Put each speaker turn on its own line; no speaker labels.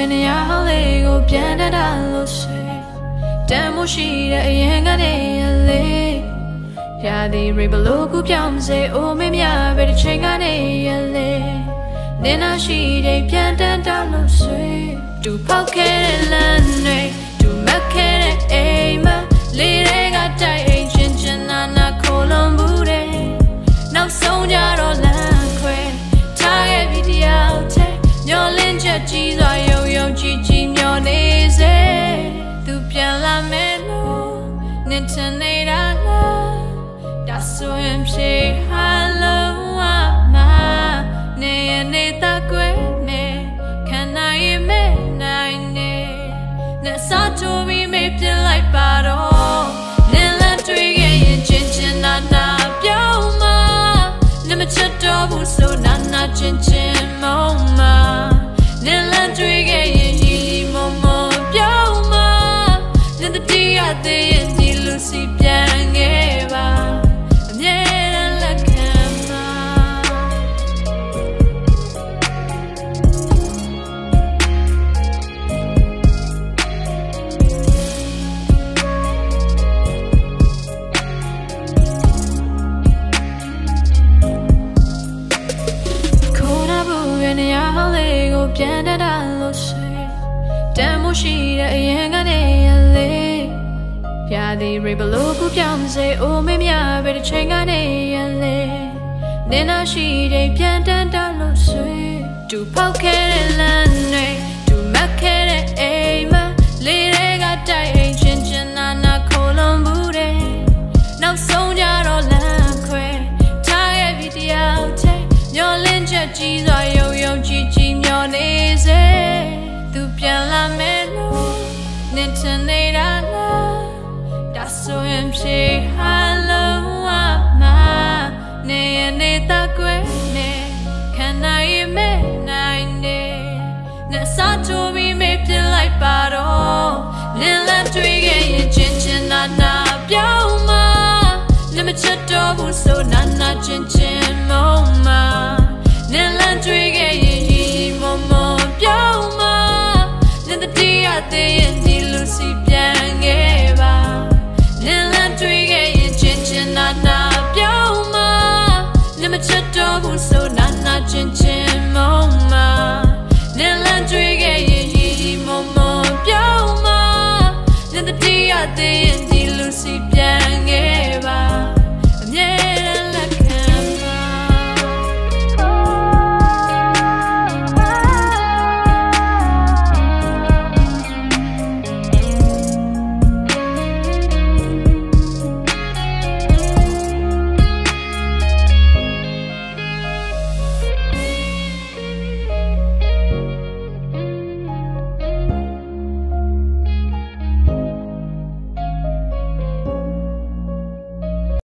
တွေနေရာလေးကိုပြန်တတ်တာလို့ရှိတမ်းမှုရှိတဲ့အရင်ကနေလေးရာဒီရေဘလို့ကူပြောင်းစေအိုမင်းများပဲတစ်ချိန်ကနေလေးနင်းနာရှိတဲ့ပြန်တတ်တာလို့ရှိတူပေါက်ခဲ ချင်းချင်းမုံမနင်လန်တွေ့ခဲ့ရင်ဒီမုံမပြောင်းမနင်တတိယသေးရင်ဒီလူစီပြန်ခဲ့ပါ ရှိတဲ့အရင်ကနေရလေပြာသည်ရေဘလို့ကူပြောင်းစေအိုမင်းများပဲတစ်ချိန်ကနေရလေနင်းနာရှိတဲ့ပြန်တန်းတလို့ဆွေတူပေါက်ခဲ့တဲ့လမ်း so swim Friday and Lucy